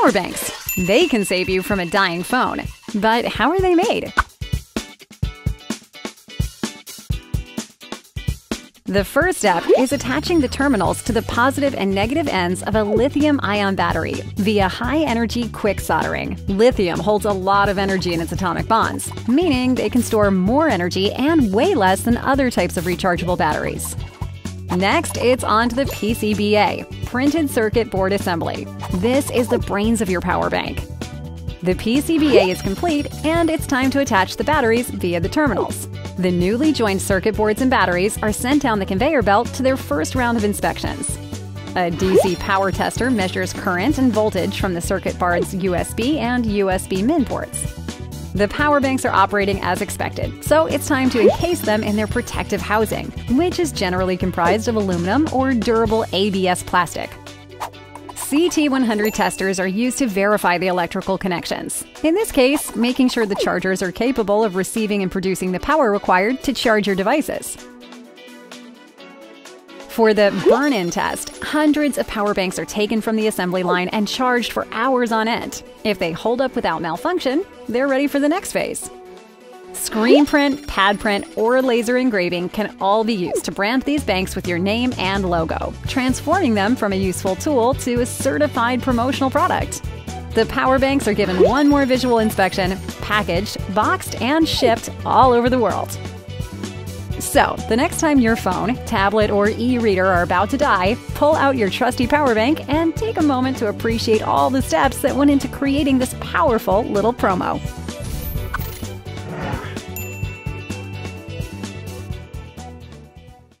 power banks. They can save you from a dying phone. But how are they made? The first step is attaching the terminals to the positive and negative ends of a lithium ion battery via high energy quick soldering. Lithium holds a lot of energy in its atomic bonds, meaning they can store more energy and weigh less than other types of rechargeable batteries. Next, it's on to the PCBA, Printed Circuit Board Assembly. This is the brains of your power bank. The PCBA is complete, and it's time to attach the batteries via the terminals. The newly joined circuit boards and batteries are sent down the conveyor belt to their first round of inspections. A DC power tester measures current and voltage from the circuit board's USB and USB mini ports. The power banks are operating as expected, so it's time to encase them in their protective housing, which is generally comprised of aluminum or durable ABS plastic. CT100 testers are used to verify the electrical connections. In this case, making sure the chargers are capable of receiving and producing the power required to charge your devices. For the burn-in test, hundreds of power banks are taken from the assembly line and charged for hours on end. If they hold up without malfunction, they're ready for the next phase. Screen print, pad print, or laser engraving can all be used to brand these banks with your name and logo, transforming them from a useful tool to a certified promotional product. The power banks are given one more visual inspection, packaged, boxed, and shipped all over the world. So, the next time your phone, tablet, or e reader are about to die, pull out your trusty power bank and take a moment to appreciate all the steps that went into creating this powerful little promo.